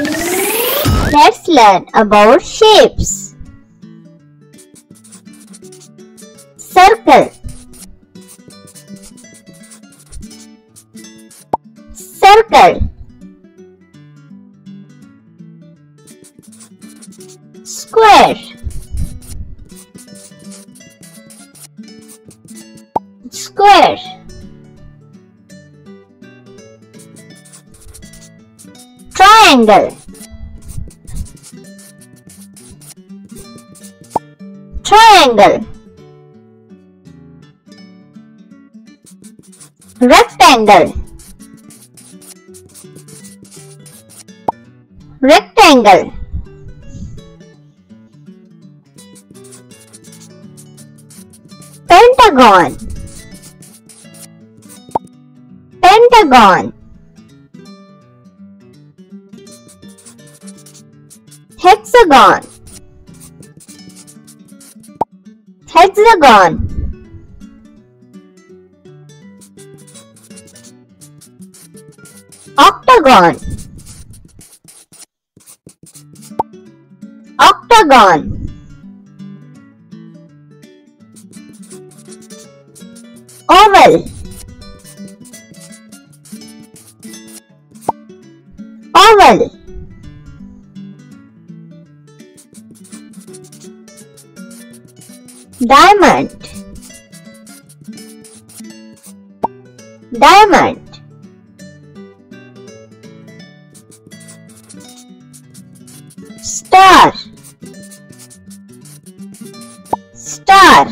Let's learn about shapes. Circle. Circle. Square. Square Triangle Triangle. Rectangle. Rectangle. Pentagon. Pentagon Hexagon. Hexagon. Octagon. Octagon. Oval. Oval diamond. Diamond. Star. Star.